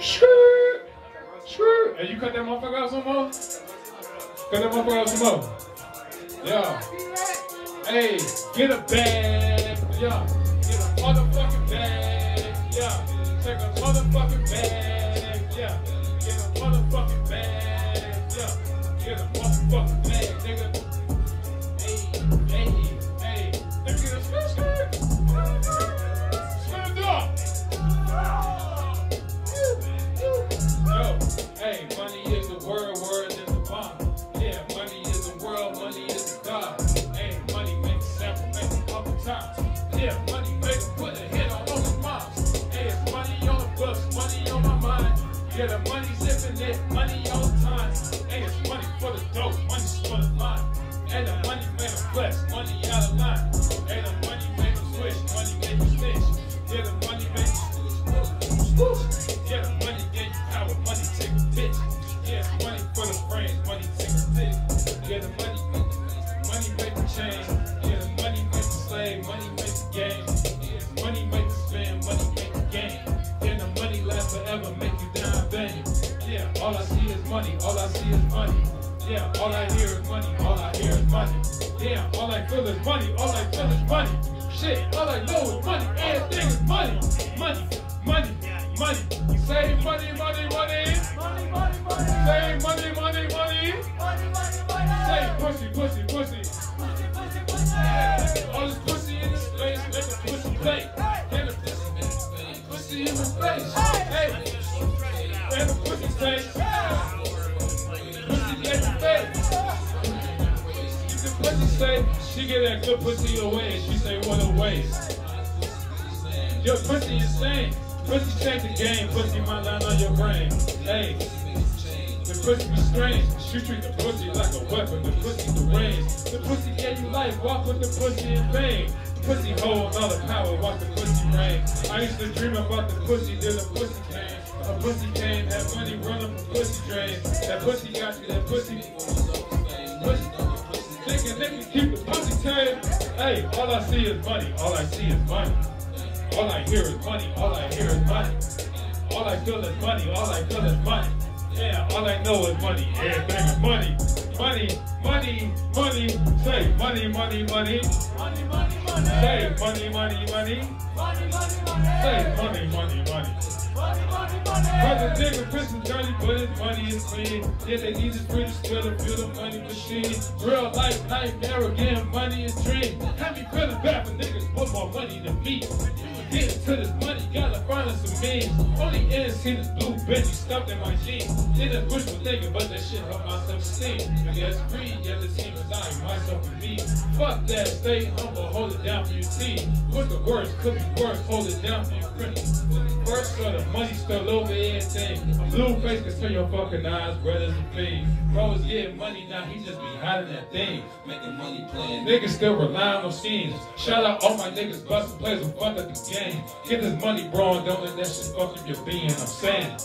Skirt, skirt. Hey, you cut that motherfucker out some more? Cut that motherfucker out some more. Yeah. Hey, get a bag. Yeah. Get a motherfucking bag. Yeah. Take a motherfucking bag. Yeah. Get a motherfucking bag. Yeah. Get a motherfucking bag, Yeah, all I feel is money, all The pussy be strange. You treat the pussy like a weapon. The pussy deranged. The pussy gave you life. Walk with the pussy in vain. Pussy hold all the power. Watch the pussy reign. I used to dream about the pussy. Then the pussy came. A pussy came. Had money run up the pussy drain. That pussy got you. That pussy. Pussy. Nigga, nigga, keep the pussy tame. Hey, all I see is money. All I see is money. All I hear is money. All I hear is money. All I feel is money. All I feel is money. Yeah, all I know is money. Everything is money. Money, money, money. Say money, money, money. Money, money, money. Say money, money, money. Money, money, money. Say money, money, money. Money, money, money. Brother nigga, prison dirty, but his money is clean. Yeah, they need his free to feel the money machine. Real life nightmare again, money is dream. Have me feeling bad for niggas with more money than me. Getting to this money, gotta find us some means. Only end seen this blue Benji stuffed in my jeans. Didn't push for thinking, but that shit hurt my self-esteem. Guess free, yeah, the team is I myself and me. Fuck that, stay humble, hold it down for your team. What's the worst? Could be worse, hold it down for your friends. First, so the money still over everything. A blue face can turn your fucking eyes brothers and a fiend. Bro was getting money, now he just be hiding that thing. Making money playing. Niggas still relying on schemes. Shout out all my niggas busting plays and fuck up the game. Get this money, bro, and don't let that shit fuck up your being. I'm saying.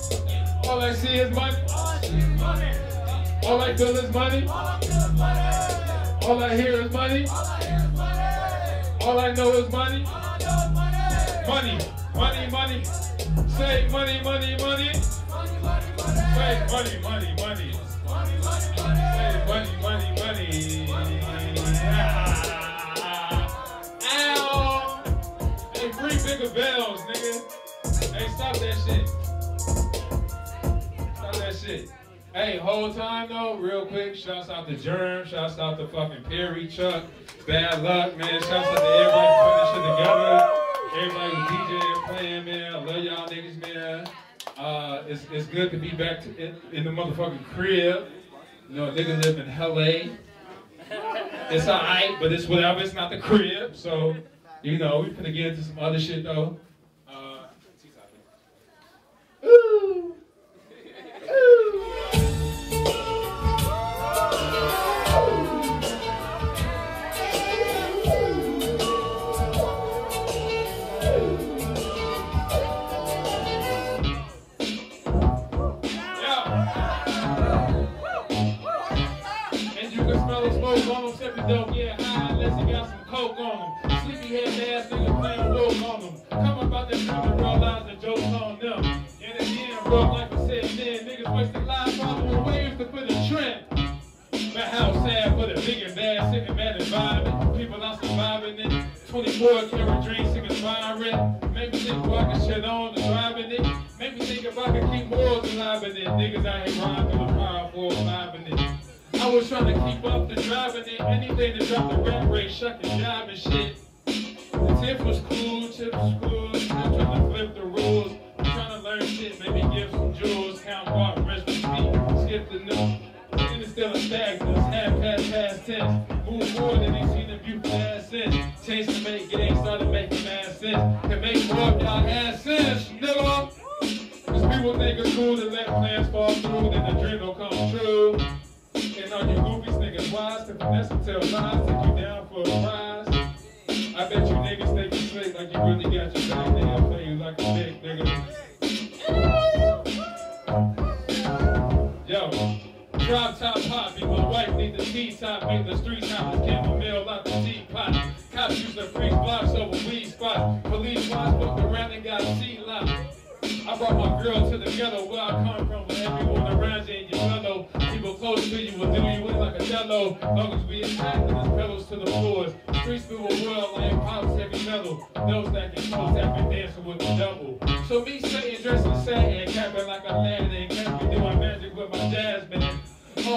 All I see is money. All I feel is money. All I hear is money. All I know is money. Money. Money, money. Say money, money, money. Money, money, money. Say money, money, money. Money, Bells, nigga. Hey, stop that shit. Stop that shit. Hey, whole time though, real quick, shouts out to Germ, shouts out to fucking Perry, Chuck, Bad Luck, man. Shouts out to everybody putting this shit together. Everybody who's DJing, playing, man. I love y'all niggas, man. Uh, it's, it's good to be back to, in, in the motherfucking crib. You know, a nigga live in LA. It's alright, but it's whatever. It's not the crib. So, you know, we finna get into some other shit though.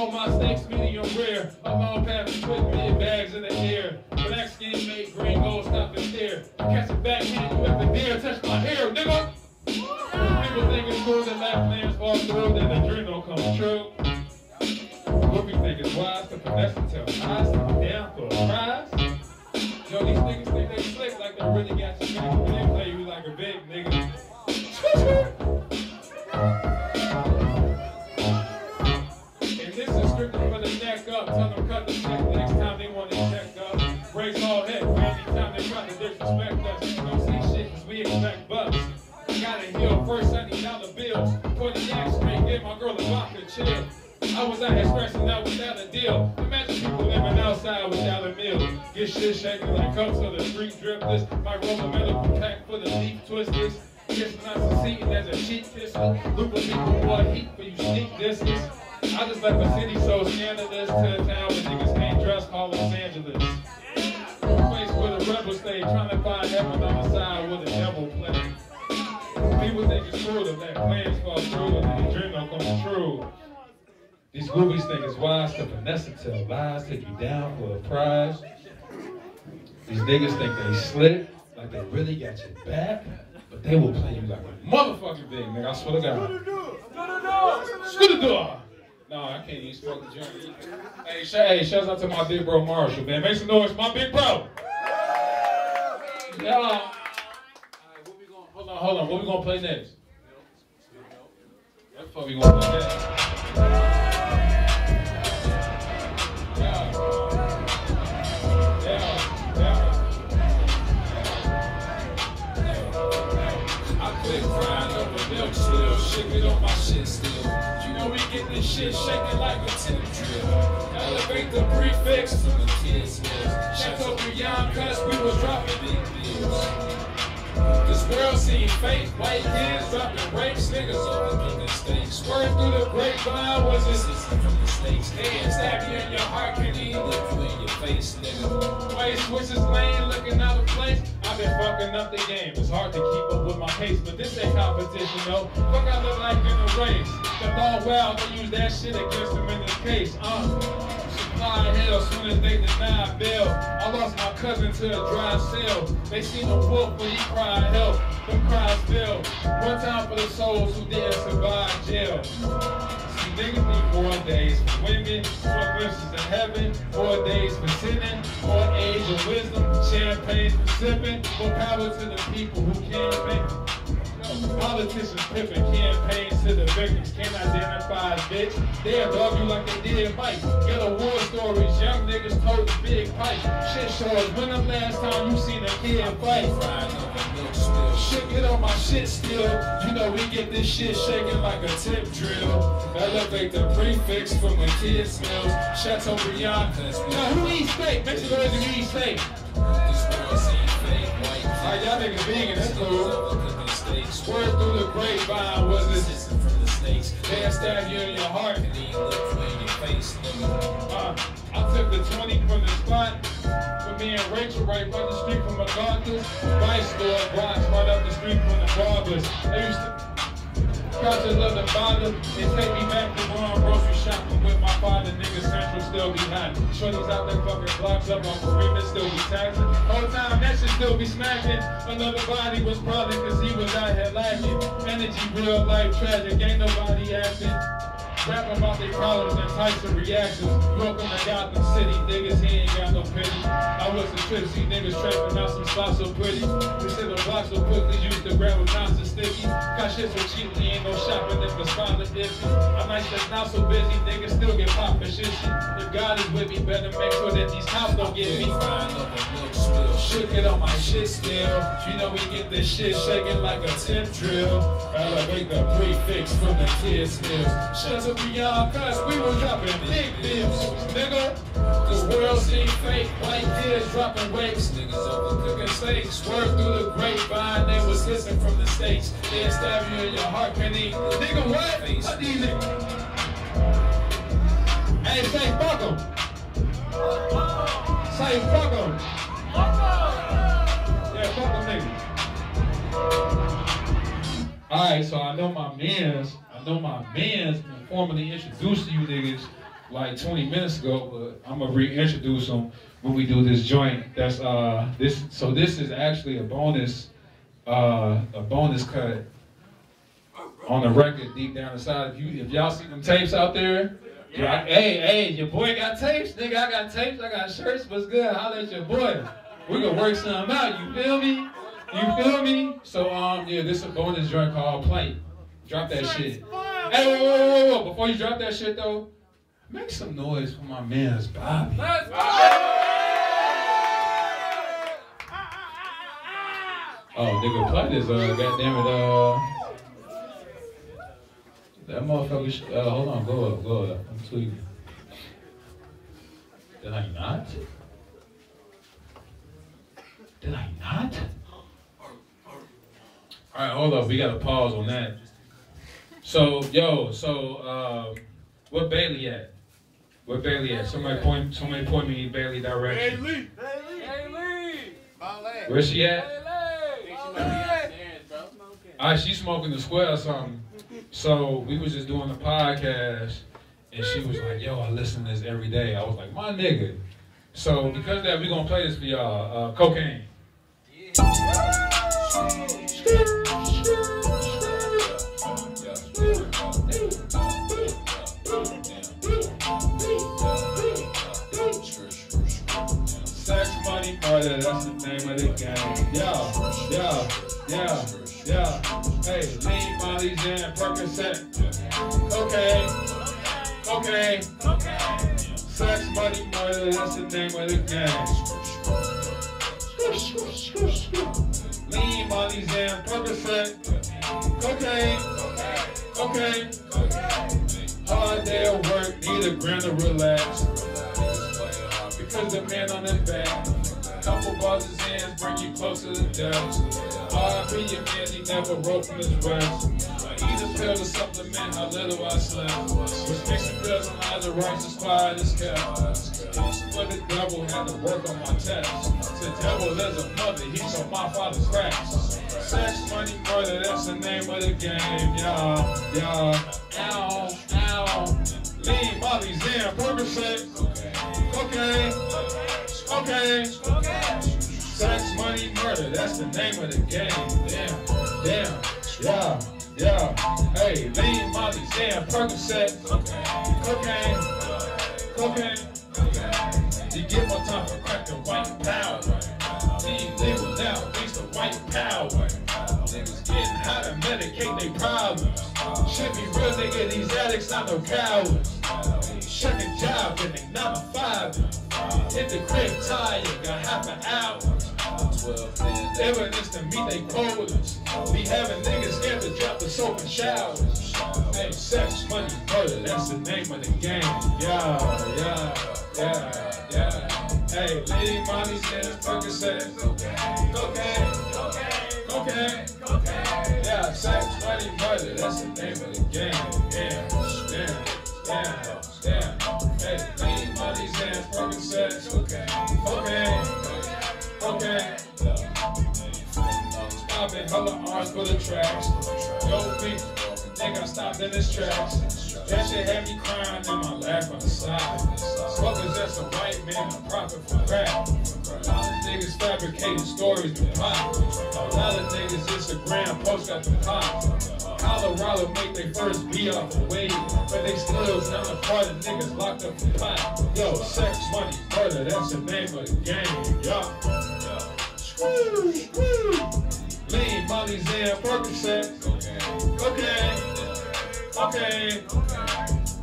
All my steaks medium rare. I'm on path to put mid bags in the air. Black skin made green gold stop and stare. Catch a backhand, you to dare touch my hair, nigga. People think it's cool that plans fall through, then the dream don't come true. We think is wise to finesse to be down for a prize. Yo, these niggas think they slick like they really got your back, but they play you like a big nigga. I was out here stressing out without a deal. Imagine people living outside without a meal. Get shit shaking like cups of the street drifters. My roller medical pack for the deep twisters. Kiss not succeeding as a sheet kisser. Lubricate boy heat for you sneak distance. I just left a city so scandalous to a town where niggas can't dress called Los Angeles. Place where the rebels stay, trying to find heaven on the side where the devil play. People think it's true that plans fall through and the dream don't come true. These goofies think it's wise to finesse and tell lies, take you down for a prize. These niggas think they slick, like they really got your back, but they will play you like a motherfucking big nigga. I swear to God. Scooter door. No, I can't even smoke the joint. Hey, sh- hey, shout out to my big bro Marshall, man. Make some noise, my big bro. Yeah. Hold on, hold on. What we gonna play next? What the fuck we gonna play next? Shit still. You know we get this shit shaking like a tip drill. Elevate the prefix from the kids' meals. Chateaubriand cuss, we was dropping big bills. This world seem fake. White kids dropping rapes, niggas overthinking mistakes. Swerve through the grapevine was this is from the snakes. Hands stab you in your heart, can't even look in your face, nigga. Way switches lane, looking out of place. I've been fucking up the game. It's hard to keep up with my pace, but this ain't competition, though. Fuck I look like in a race. The thought, well, they use that shit against him in this case. Uh. Supply hell soon as they deny bail. I lost my cousin to a dry cell. They seen a wolf when he cried help. Them cries fell. One time for the souls who didn't survive jail. Need four days for women, four glimpses of heaven, four days for sinning, four age of wisdom, champagne for sipping, more power to the people who can't make Politicians pimping campaigns to the victims can't identify a bitch. They'll dog you like they did Mike. a war stories, young niggas told the big pipe. Shit shows, when the last time you seen a kid fight? Shit, get on my shit still. You know we get this shit shaking like a tip drill. Elevate the prefix from when kid smells. Chateaubriand. Now who eats steak? Make noise if you eat steak. Alright, y'all niggas vegan, that's cool. Word through the grapevine was it? Listen from the snakes. They'll stab you in your heart. And then you look in your face, nigga. Uh, I took the 20 from the spot me and Rachel right down the street from MacArthur's. Vice Lord Bronx right up the street from the barbers. They used to Couches of the bottom and take me back to where I'm grocery shopping with my father. Niggas Central still be hot. Shorties out there fucking blocks up on Kareem still be taxing. Whole time that shit still be smacking. Another body was probably cause he was out here lacking. Energy real life tragic. Ain't nobody acting. Rap about their problems and types of reactions. Welcome to Gotham City, niggas, he ain't got no pity. I was a trip, see niggas trapping out some spots so pretty. We said the block so quickly, used to grab a mouse and sticky. Got shit so cheaply, ain't no shopping if the is iffy. I'm like, that's not so busy, niggas still get poppin' shit. If God is with me, better make sure that these cops don't get me. Shook it on my shit still. You know we get this shit shaking like a tip drill. Elevate the prefix from the kids' hills. Shut up beyond cuss, we was dropping big bills. Nigga, the world seem fake. White kids dropping wakes. Niggas over cooking steaks. Word through the grapevine, they was hissing from the states. They stab you in your heart, penny. Nigga, what? What these niggas? Hey, say fuck 'em. Say fuck 'em. Yeah, fuck them niggas. Alright, so I know my mans, I know my mans been formally introduced to you niggas like 20 minutes ago, but I'm gonna reintroduce them when we do this joint. That's uh this so this is actually a bonus uh a bonus cut on the record deep down inside. If you if y'all see them tapes out there, yeah. hey, hey, your boy got tapes, nigga. I got tapes, I got shirts. What's good? Holla at your boy. We gonna work something out. You feel me? You feel me? So um, yeah, this is a bonus joint called Plate. Drop that shit. Hey, whoa, whoa, whoa, whoa! Before you drop that shit though, make some noise for my man's Bobby. Oh, nigga, play this. Uh, goddamn it. Uh, that motherfucker. Sh- uh, hold on. Go up. Go up. I'm tweaking. Did I not? Did I not? All right, hold up. We got to pause on that. So, yo, so, uh, where Bailey at? Where Bailey at? Somebody point, somebody point me in Bailey direction. Where she at? Bailey, All right, she's smoking the square or something. So we was just doing the podcast, and she was like, "Yo, I listen to this every day." I was like, "My nigga." So because of that, we gonna play this for y'all. Uh, cocaine. Sex, Yeah, yeah, yeah, yeah. Hey, lean, Molly, Zen, Percocet. Okay, okay. Sex, money, murder, that's the name of the game. Lean, Molly, Zen, Percocet. Okay, okay. Hard day of work, need a grand to relax. Because the man on his back. Couple hands bring you closer to death. R.I.P. your man, he never wrote from his rest. Eat a pill to supplement how little I slept. Was mixing pills and lies of righteous quiet as kept. But the devil had to work on my test. The devil is a mother, he saw my father's cracks. Sex, money, murder, that's the name of the game. Yeah, yeah. Ow, ow. Lean, Molly, Zen, Percocet. Okay, okay. Sex, money, murder, that's the name of the game. Damn, damn, yeah, yeah. Hey, lean, Molly, Zen, Percocet. Cocaine, cocaine. You get more time for crack and white powder. Lean legal now, thanks to white power. Niggas getting how to medicate their problems. Should be real, nigga, these addicts not no cowards. Check a job and they not a five. Hit the crib tired, got half an hour. Evidence to meet they quotas. We having niggas scared to drop the soap and showers. Hey, sex, money, murder, that's the name of the game. Yeah, yeah, yeah, yeah. Hey, lady money's in the fucking sex. Okay, okay, okay, okay. Yeah, sex, money, murder, that's the name of the game. Yeah, yeah, damn, damn. Hey, lady money's in fucking sex. Okay, okay, okay. okay for the tracks. Yo, people, nigga, I stopped in this tracks. That shit had me crying in my lap on the side. Fuck is just a white man, a prophet for rap. A lot of niggas fabricating stories to pop. A lot of niggas Instagram post got the pop. Colorado make their first beat off the wave, but they still down the part of niggas locked up for pot. Yo, sex, money, murder, that's the name of the game. Yo. Lean, Molly, Zan, Percocet. Okay. Okay.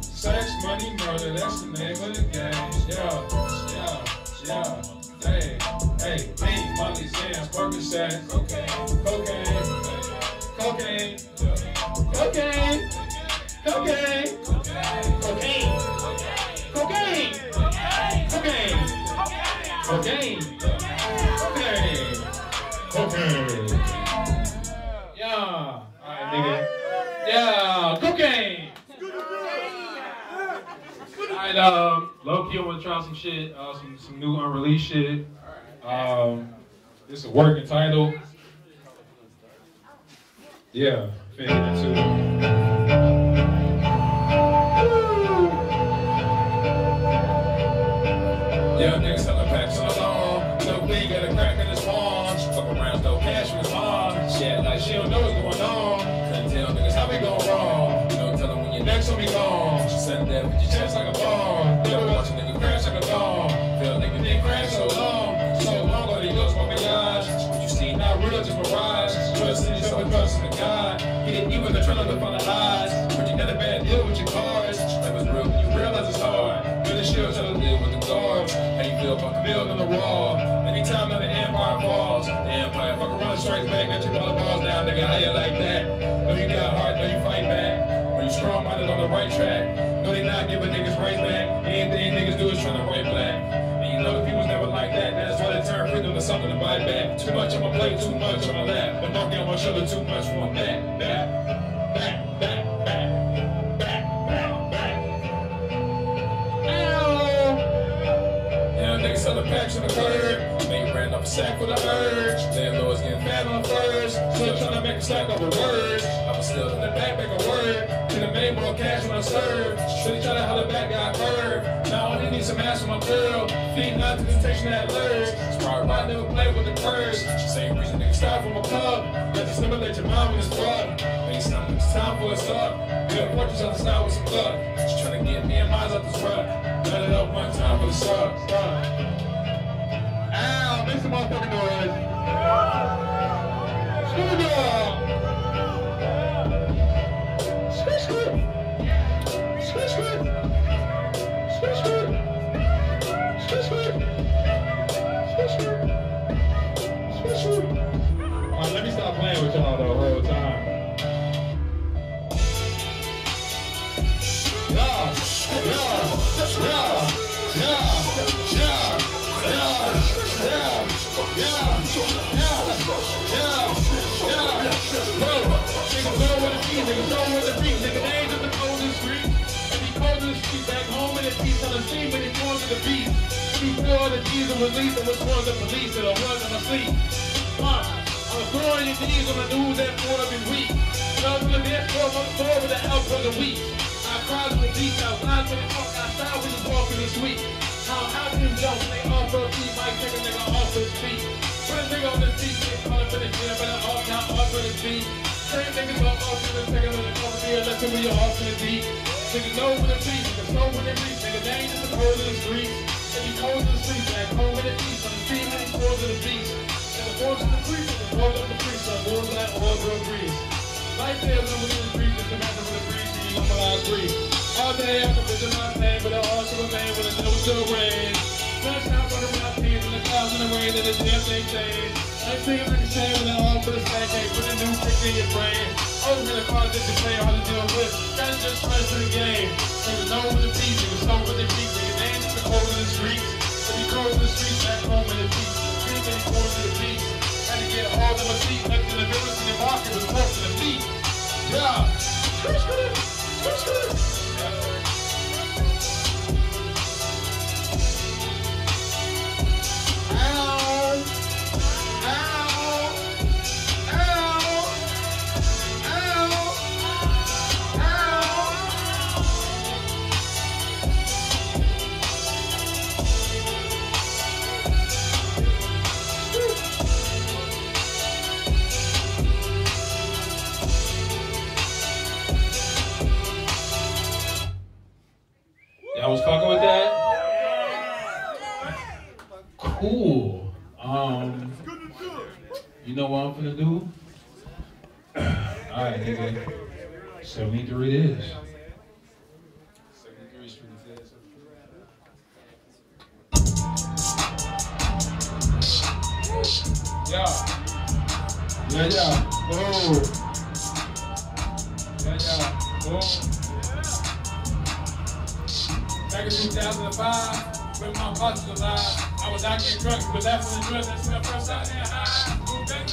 Sex, money, murder, that's the name of the game. Yeah, yeah, yeah. Hey, hey, lean, Molly, Zan, Percocet. Okay. Cocaine. Cocaine. Cocaine. Cocaine. Cocaine. Cocaine. Cocaine. Cocaine. Cocaine. Yeah. Alright, nigga. Yeah. Cocaine. Alright, um, low key, I want to try some shit, uh, some some new unreleased shit. Um, this is a working title. Yeah. Too much on my plate, too much on my lap. But get on my shoulder too much for a back, back, back, back, niggas selling packs on the curb. Nigga ran off a sack with a urge. Landlord's getting fat on the first. Still trying to make a stack over words. I was still in the back, make a word. Could have made more cash when I served. Have tried to holler back, got curved. Now I need some ass for my girl. Feed not to temptation that lurks. It's probably never play with the curse. Same reason niggas start from a club. Let the stimulate your mind with this drug. Ain't something, it's time for a start. Good fortunes on the side with some luck. Just trying to get me and mine out this rut. Let it up one time for the sub. Ow, make some motherfucking noise. with y'all the whole time. Yeah, yeah, yeah. the beat. The G's and release, and which the police, and the one's on the sleep. Huh. Throwing your knees on the news that wanna be weak. Nothing to be for, I'm forward with the help for the weak. I cried with the beat, I lied with the fuck, I style with the walk this week. How how can you jump when they offer a beat, might take a nigga off his feet. Put a nigga on the seat, get hard for the gym, but I'm off, now, off for the beat. Same niggas up off for the second of the coffee, unless you be off for the beat. Niggas know for the beat, niggas know when to reach, niggas ain't just a cold in the streets. If you cold in the streets, back home with the beat, I'm the demon, cold in the beast. Wars in the precinct, wars up the precinct, wars that wars will breeze. Life there, no one will breathe, because I'm the breeze. breathe, you know what I breathe. All day I provision my pain, but I also remain when it knows the rain. Flash out for the rock teams and the clouds in the rain, and the damn thing change. Life seems like a shame when I all for the stack, ain't put a new trick in your brain. Oh, Always in the car, just to play hard to deal with. Gotta just press to the game. They was known for the peace, they was known for the peace, they was named for the cold in the streets. If you cold in the streets, back home in the peace. Street in the corners the beat. Had to get hard on my feet, left in the village the market was close to the beat. Yeah. Ow! Ow! Finna do? Alright, nigga. 73 it is. 73 is pretty fast. Yeah. Yeah, yeah. Oh. Yeah, yeah. Oh. Back in 2005, when my pops was alive, I was out getting drunk, but that's when the drugs that's the first out there high.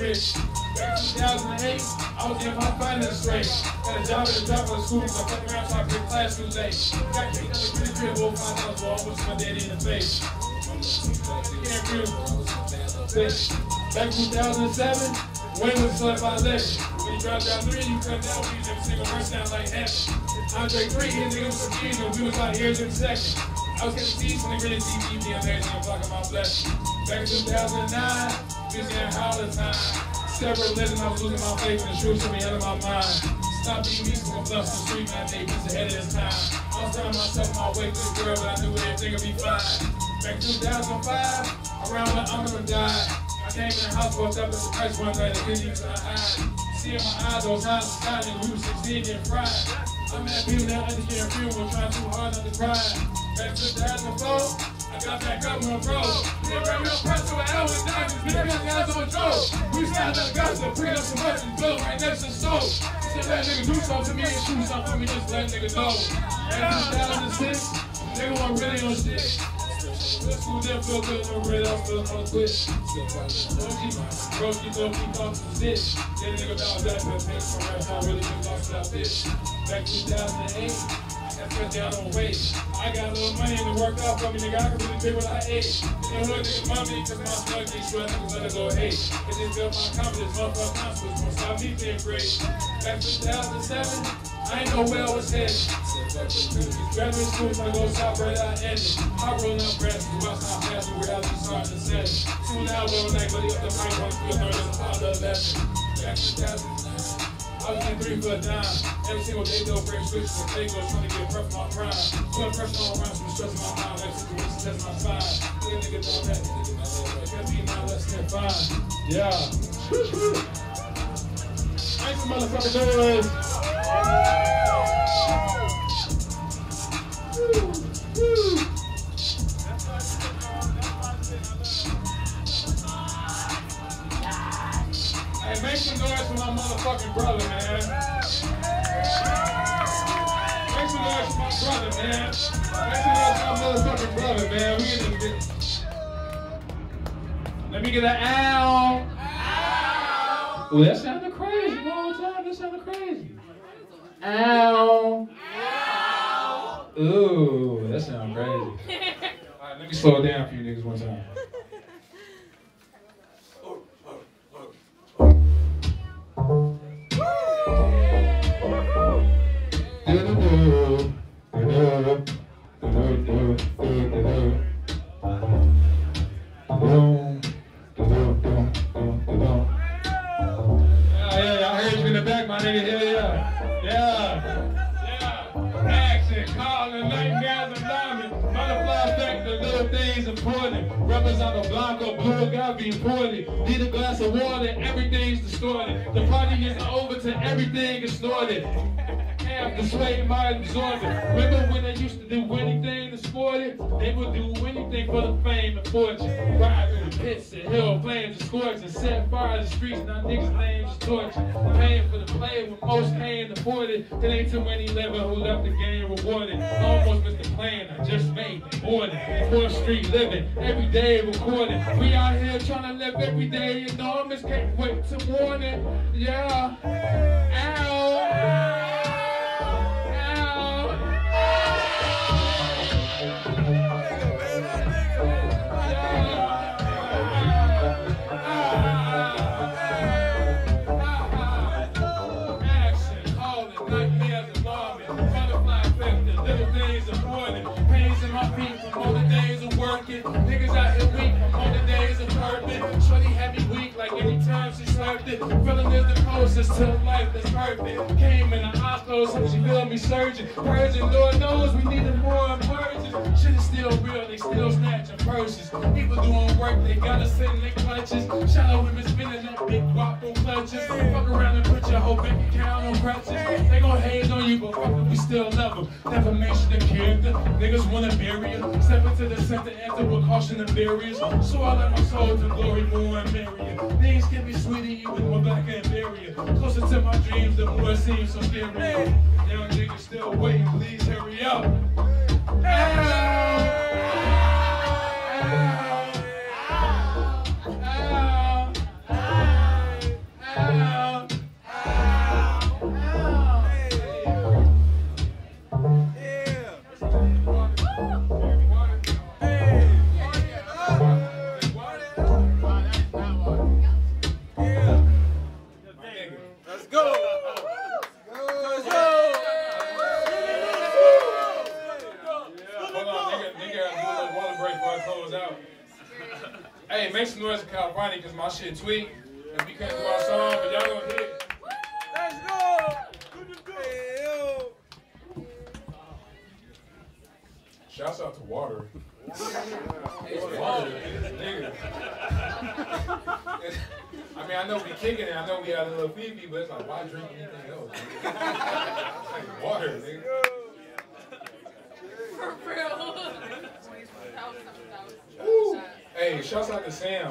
A. Back in 2008, I was in my finance straight. Had a job at the job school, so I fucked around, so I quit class too late. Back in 2007, Wayne was slept by legend. When you drop down three, you come down, we just single verse down like heaven. Andre three, his niggas cheating, and we was out here in second. I was getting seats when they really see me, I'm everything, I'm talking about blessing. Back in 2009, we was getting howler time. Several living, I was losing my faith, and the truth took me out of my mind. Stop being me, so I'm bluff the street, man, they was ahead of his time. I was telling myself my way to the girl, but I knew everything would be fine. Back in 2005, around when I'm gonna die. I came in the house, woke up at the price one night, I couldn't even. See in my eyes, those eyes were shining, we were 16 getting fried. I'm at people that understand but trying too hard not to cry. Back to 2004, I got back up with a bro. Then ran real press to an L with diamonds, big young guys on Joe. We started the and bring up some much and built right next to the stove. Said that nigga do something to me and shoot something for me, just let nigga know. And 2006, nigga wasn't really on shit. This school didn't feel good, no red, I still on quit. Bro, keep on keep on some shit. That nigga bounce back, but things from rap, I really been lost out bitch. Back 2008, I on weight. I got a little money and it worked out for me, nigga. I can really pay what I ate. In the hood, nigga, mommy, cause my slug get sweat, niggas let it go hate. It just built my confidence, motherfucker, confidence, won't stop me being great. Back 2007, I ain't know where I was headed. Graduate school, I go south, right out ended. I roll up grass, bust my I just started to set it. Two now, all night, buddy, up the mic, one feel third, and a powder lesson. Back 2009. In three for a dime. Every single day, though, break switches and fake goes trying to get prep my prime. Put pressure on around, some stress in my mind. That situation test my spine. Look at nigga, throw that. Can't be now less than fine. Yeah. Some motherfucking noise. Make some noise for my motherfucking brother, man. Make some noise for my brother, man. Make some noise for my motherfucking brother, man. We in this bitch. Let me get an ow. Ow. Ooh, that sounded crazy. More time, that sounded crazy. Ow. Ow. Ooh, that sounds crazy. All right, let me slow it down for you niggas one time. Blue gotta be important. Need a glass of water, everything's distorted. The party isn't over till everything is snorted. Sway might absorb it. Remember when they used to do anything to sport it? They would do anything for the fame and fortune. The pits and hill, flames and scorch and set fire to the streets. Now niggas' names torture. Paying for the play when most can't afford it. It ain't too many living who left the game rewarded. Almost missed the plan I just made. the Boarded. Fourth Street living. Every day recording. We out here trying to live every day. Enormous can't wait till morning. Yeah. Ow. The closest to life that's perfect. Came in the hospital, so she feel me surging. Purging, Lord knows we needed more emergence. Shit is still real, they still snatching purses. People doing work, they gotta sit in their clutches. Shallow women spinning up big guapo clutches. Fuck around and put your whole bank account on crutches. They gon' hate on you, but fuck we still love them. Defamation of character, niggas wanna bury you. Step into the center, enter with caution and barriers. So I let my soul to glory more and you. Things can be sweet sweeter even more black and barrier. Closer to my dreams, the more it seems so scary. Young niggas still waiting, please hurry up. Let's kicking it. I know a little Fifi, but it's like, why drink anything else? It's like water, nigga. For real. That was something that was Woo. Hey, shouts out to Sam.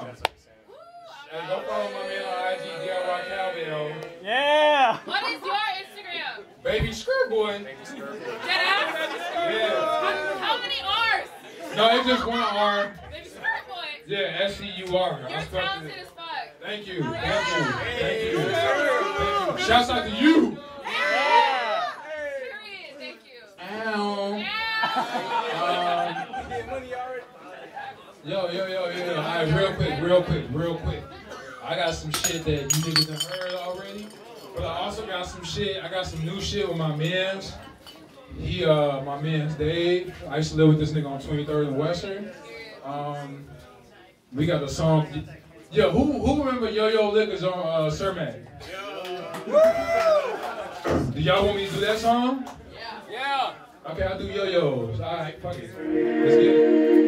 Hey, go follow my man on IG, DIY Cowbell. Yeah. What is your Instagram? Baby Skirt Boy. Dead ass? Yeah. How, how many R's? No, it's just one R. Baby skirt boy. Yeah, S C U R. I You're talented as fuck. Thank you. Thank you. Thank you. Thank you. Shouts out to you. Yeah. Period. Thank you. Ow. Yeah. Um, Get money already. yo, yo, yo, yo. All right, real quick, real quick, real quick. I got some shit that you niggas done heard already, but I also got some shit. I got some new shit with my mans. He, uh, my man's Dave. I used to live with this nigga on 23rd and Western. Um, we got the song. Yo, who who remember Yo Yo Liquors on uh, Cermak? Do y'all want me to do that song? Yeah. Yeah. Okay, I'll do yo-yos. All right, fuck it. Let's get it.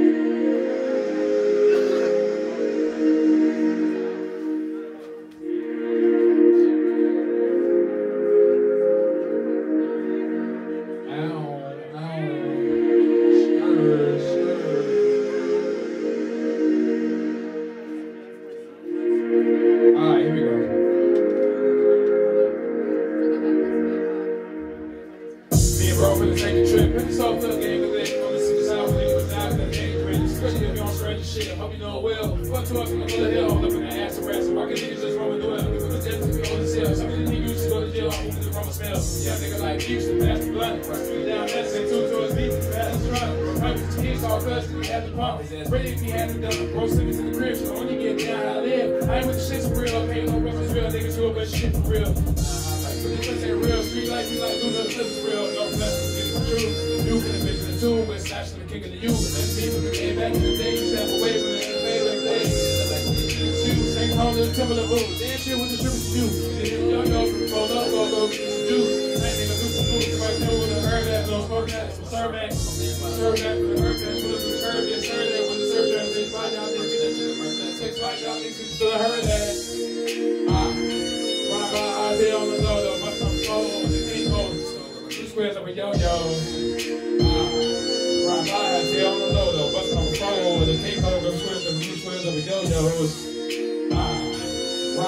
You sing the temple of booze. Damn shit with the strippers do. Young yo, roll up, some juice. Man, nigga, do some that, that, some that. That with the herb that, that that. Y'all y'all that. Ah. Ride by Isaiah on the low, though, with the king hoes. Two squares up with yo-yos. Ah. On the low, though. Two squares up, up yo-yos. Ah.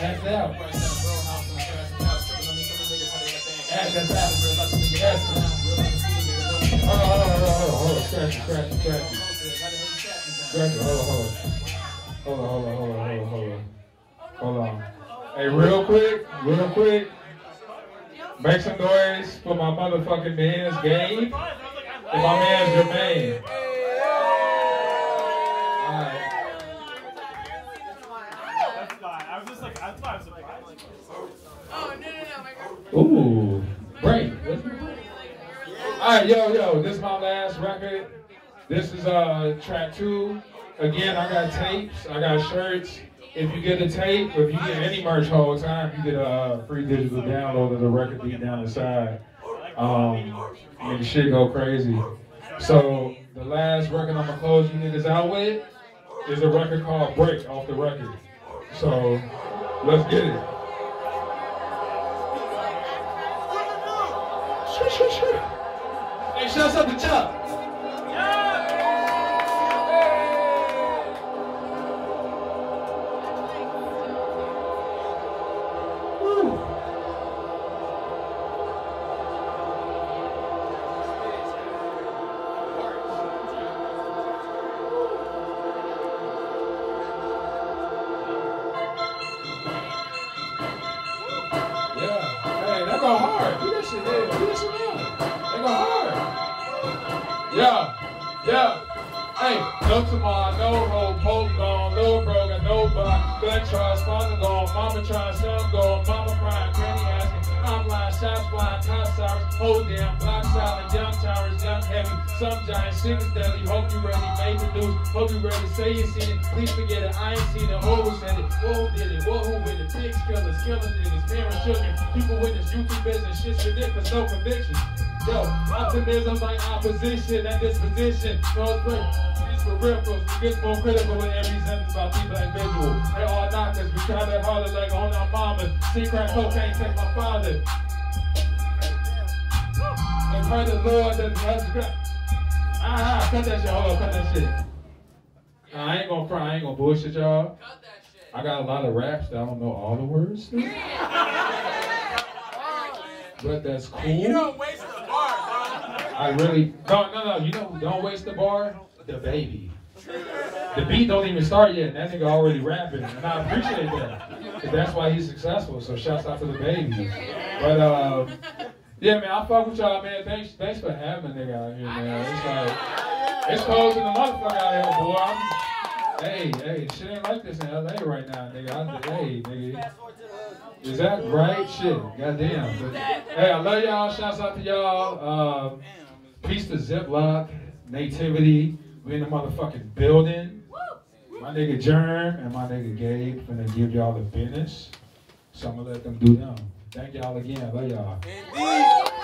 Act out. Hold on, hold on, hold on, hold on, hold on, scratch it, scratch it, scratch. Scratch hold on, hold on. Hold on, hold on, hold on, hold on, hold on. Hold on. Hey, real quick, real quick. Make some noise for my motherfucking man's Gabe and my man's Jermaine. Ooh, break. Alright, yo, yo, this is my last record. This is uh track two. Again, I got tapes, I got shirts. If you get a tape, if you get any merch whole time, you get a uh, free digital download of the record beat down the side. Um, the shit go crazy. So the last record I'm gonna close you niggas out with is a record called Break off the record. So let's get it. Hey, shouts out to Chuck. You seen it, please forget it, I ain't seen it, who said it, who did it, what, who with it, pigs, killers, killing niggas, parents, children, people with this YouTube business, shit's ridiculous, no conviction. Yo, optimism like opposition and disposition. No peripherals gets more critical in every sentence about people individual. They all knockers. We try that harder like on our mamas. See crack cocaine take my father. And pray the Lord that has got. Ah, cut that shit. Hold on, cut that shit. I ain't gonna cry. I ain't gonna bullshit y'all. Cut that shit. I got a lot of raps that I don't know all the words. to. But that's cool. You don't waste the bar, bro. I really no no no. You know who don't waste the bar? The baby. The beat don't even start yet. and That nigga already rapping, and I appreciate that. that's why he's successful. So shouts out to the baby. But uh, yeah, man, I fuck with y'all, man. Thanks, thanks for having a nigga out here, man. It's like it's cold in the motherfucker out here, boy. I'm, hey, hey, shit ain't like this in LA right now, nigga. I, hey, nigga. Is that right? Shit, goddamn. But, hey, I love y'all. Shouts out to y'all. Um, peace to Ziploc, Nativity. We in the motherfucking building. My nigga Germ and my nigga Gabe finna give y'all the business. So I'm gonna let them do them. Thank y'all again. Love y'all. Indeed.